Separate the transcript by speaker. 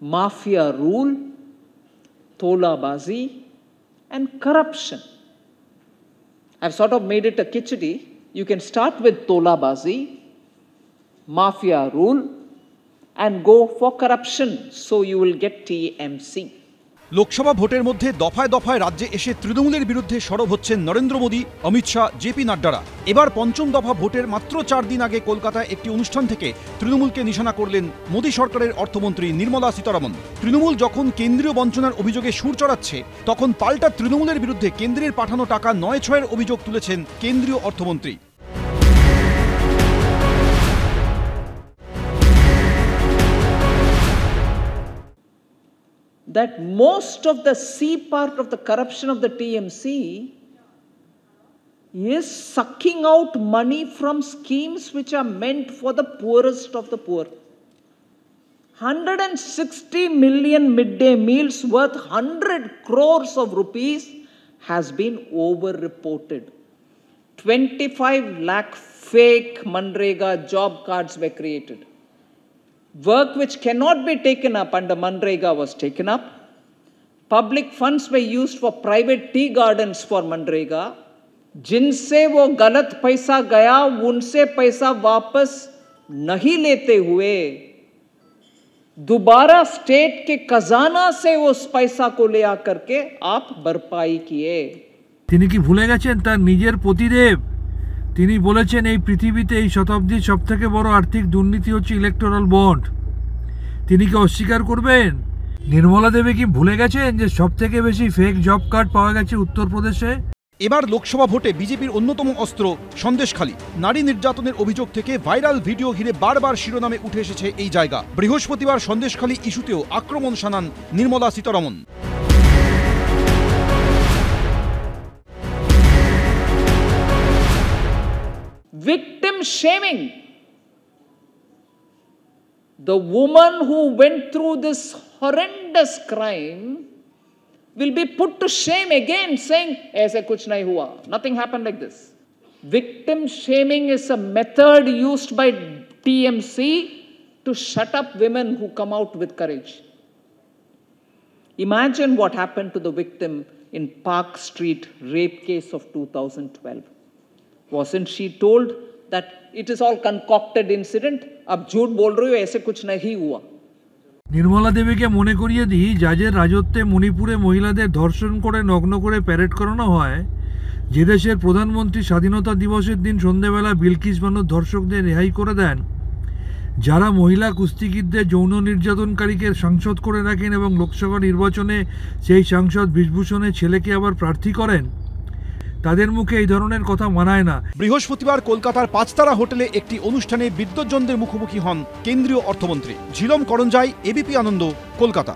Speaker 1: mafia rule, tolabazi, and corruption. I've sort of made it a khichdi. You can start with tolabazi, mafia rule, and go for corruption, so you will get TMC.
Speaker 2: Lok Sabha ভোটের মধ্যে দফায় দফায় রাজ্যে এসে তৃণমূলের বিরুদ্ধে সরব হচ্ছেন নরেন্দ্র মোদী, অমিত শাহ জেপি নাড্ডারা। এবার পঞ্চম দফা ভোটের মাত্র চার দিন আগে কলকাতায় একটি অনুষ্ঠান থেকে তৃণমূলকে নিশানা করলেন মোদী সরকারের অর্থমন্ত্রী নির্মলা সীতারামন। তৃণমূল যখন কেন্দ্রীয় বঞ্চনার অভিযোগে সুর চড়াচ্ছে, তখন পাল্টা তৃণমূলের বিরুদ্ধে কেন্দ্রের পাঠানো টাকা নয় ছয়ের অভিযোগ তুলেছেন কেন্দ্রীয় অর্থমন্ত্রী।
Speaker 1: That most of the C part of the corruption of the TMC is sucking out money from schemes which are meant for the poorest of the poor. 160 million midday meals worth 100 crores of rupees has been over reported. 25 lakh fake Manrega job cards were created. Work which cannot be taken up under Manrega was taken up. Public funds were used for private tea gardens for Manrega. जिनसे वो गलत पैसा गया उनसे पैसा वापस नहीं लेते हुए दोबारा स्टेट के खजाना से उस पैसा को ले आकर के आप भरपाई किए
Speaker 3: তিনি কি ভুলে গেছেন তার নিজের প্রতিদেব তিনি বলেছেন, এই পৃথিবীতে এই শতাব্দীর সবথেকে বড় আর্থিক দুর্নীতি হচ্ছে ইলেকট্রাল বন্ড তিনি কি অস্বীকার করবেন? নির্মলা দেবী কি ভুলে গেছেন যে সবথেকে বেশি ফেক জব কার্ড পাওয়া গেছে উত্তরপ্রদেশে?
Speaker 2: এবার লোকসভা ভোটে বিজেপির অন্যতম অস্ত্র, সন্দেশখালী। নারী নির্যাতনের অভিযোগ থেকে ভাইরাল ভিডিও ঘিরে বারবার শিরোনামে উঠে এসেছে এই জায়গা। বৃহস্পতিবার সন্দেশখালী ইস্যুতেও আক্রমণ শানান Nirmala Sitharaman
Speaker 1: victim shaming. The woman who went through this horrendous crime will be put to shame again, saying, Aise kuch nahi hua. Nothing happened like this. Victim shaming is a method used by TMC to shut up women who come out with courage. Imagine what happened to the victim in Park Street rape case of 2012. Wasn't she told that it is all concocted incident? अब झूठ बोल रही हो ऐसे कुछ नहीं हुआ
Speaker 3: নির্মলা দেবীকে মনে করিয়ে দিই যাদের রাজত্বে মণিপুরে মহিলাদের ধর্ষণ করে নগ্ন করে প্যারেড করানো হয় যে দেশের প্রধানমন্ত্রী স্বাধীনতা দিবসের দিন সন্ধেবেলা বিলকিস বানুর ধর্ষকদের রেহাই করে দেন যারা মহিলা কুস্তিগীরদের যৌন নির্যাতনকারীকে সাংসদ করে রাখেন এবং লোকসভা নির্বাচনে সেই সাংসদ বিশভূষণের ছেলেকে আবার প্রার্থী করেন তাদের মুখে এই ধরনের কথা মানায় না।
Speaker 2: বৃহস্পতিবার কলকাতার পাঁচতারা হোটেলে একটি অনুষ্ঠানে বিদ্যুৎজনদের মুখোমুখি হন কেন্দ্রীয় অর্থমন্ত্রী। ঝিলম করঞ্জাই, এবিপি আনন্দ, কলকাতা।